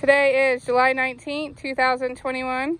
Today is July 19th, 2021.